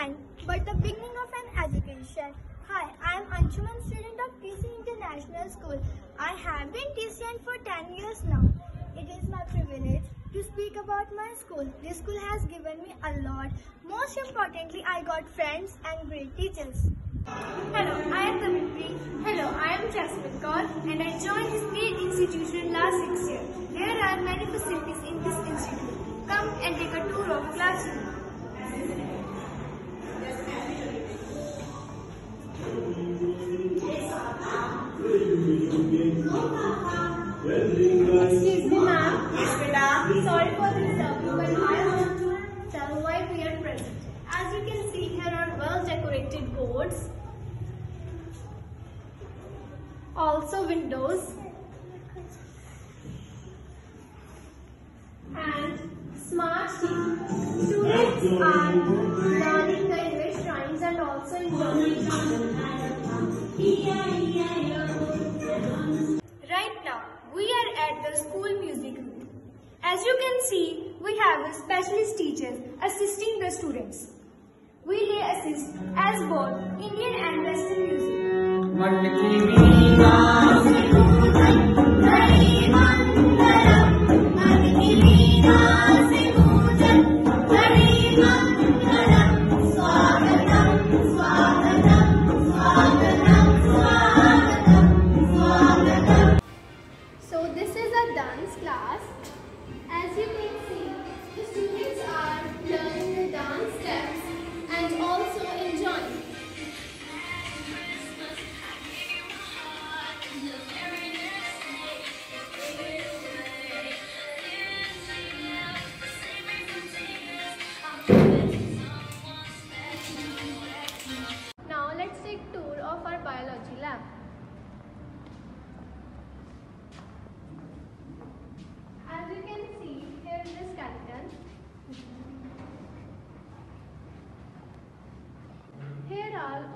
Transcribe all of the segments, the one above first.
end, but the beginning of an education. Hi, I am Anshuman, student of TC International School. I have been TCN for 10 years now. It is my privilege to speak about my school. This school has given me a lot. Most importantly, I got friends and great teachers. Hello, I am Tamipri. Hello, I am Jasmine Kaur and I joined this great institution last six years. There are many facilities in this institute. Come and take a tour of classroom. Excuse me ma'am. Yes beta. Sorry for disturbing but I want to tell why we are present. As you can see here are well decorated boards. Also windows. And smart. Students are learning the English rhymes and also enjoying Right As you can see, we have a specialist teacher assisting the students. We may assist as both Indian and Western music.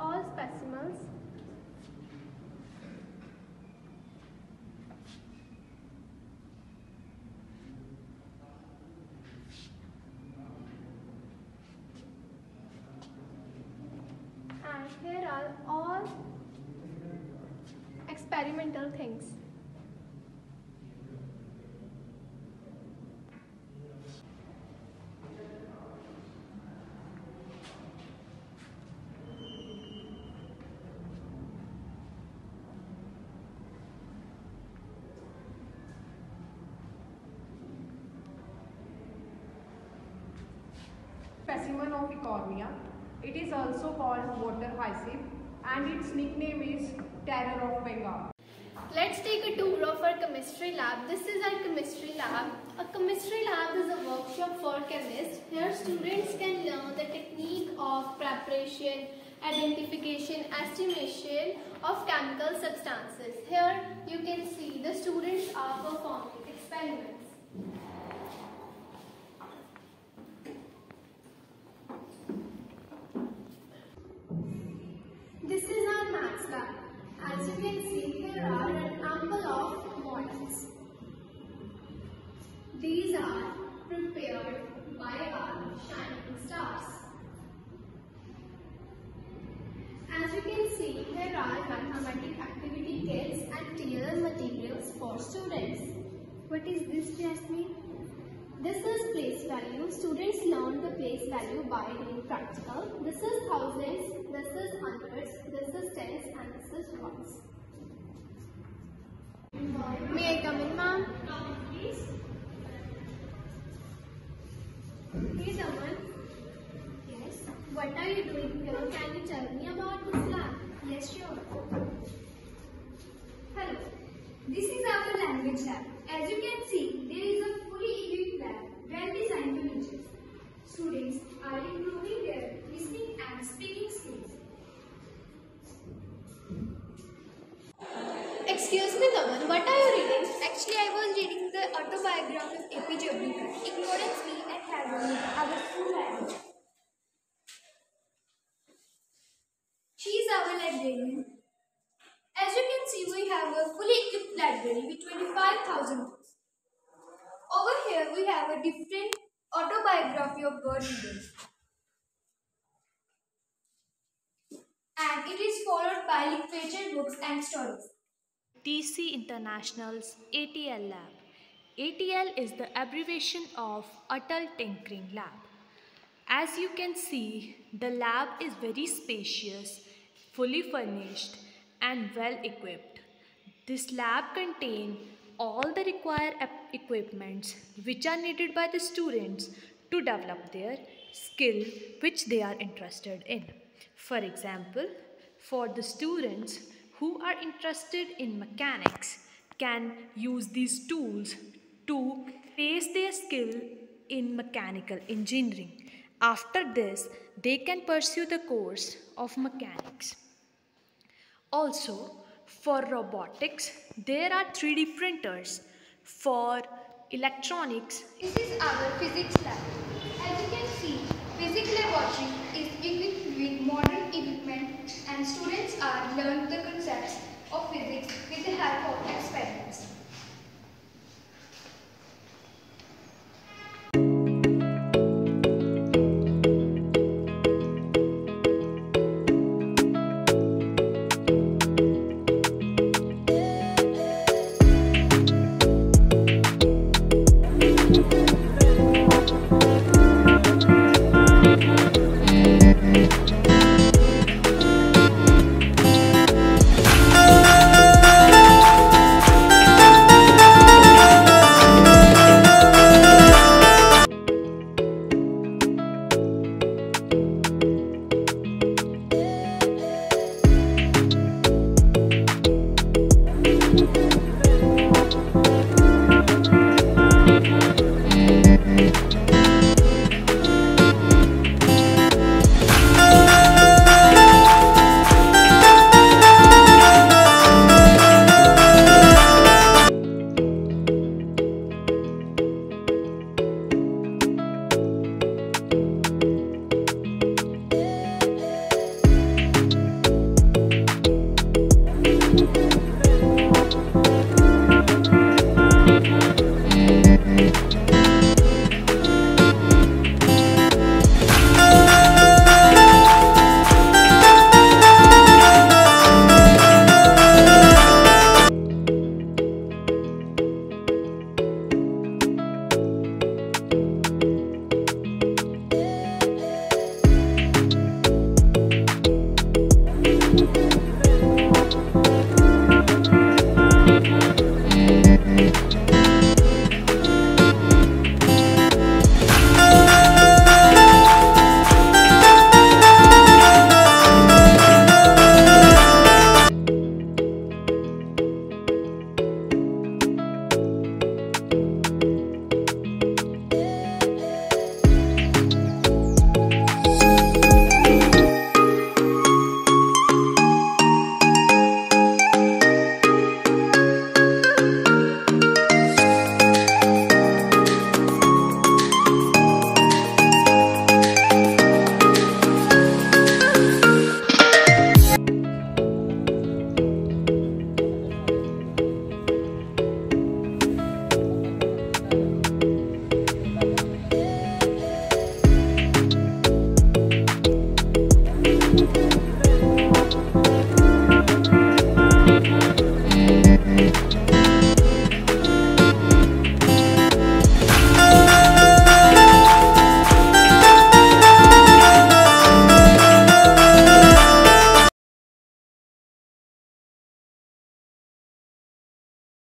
All specimens. And here are all experimental things. Specimen of Eichhornia. It is also called water hyssop and its nickname is terror of Bengal. Let's take a tour of our chemistry lab. This is our chemistry lab. A chemistry lab is a workshop for chemists. Here students can learn the technique of preparation, identification, estimation of chemical substances. Here you can see the students are performing Students learn the place value by doing practical. This is thousands, this is hundreds, this is tens, and this is ones. May I come in, ma'am? Please. Please, Aman. Yes. What are you doing here? Can you tell me about this lab? Yes, sure. Hello. This is our language lab. As you can see, there is a fully equipped lab well designed to teach us. Students are improving their listening and speaking skills. Excuse me, Daman, what are you reading? Actually, I was reading the autobiography of APJ Abdul Kalam. Ignorance me and having our school language. She is our librarian. As you can see, we have a fully equipped library with 25,000 books. Over here, we have a different autobiography of bird readers. and it is followed by literature books and stories. TC International's ATL Lab. ATL is the abbreviation of Atal Tinkering Lab. As you can see, the lab is very spacious, fully furnished, and well equipped. This lab contains all the required equipments which are needed by the students to develop their skill which they are interested in. For example, for the students who are interested in mechanics can use these tools to face their skill in mechanical engineering. After this, they can pursue the course of mechanics. Also, for robotics, there are 3D printers. For electronics, This is our physics lab. As you can see, physics laboratory is equipped with modern equipment and students are learning the concepts of physics with the help of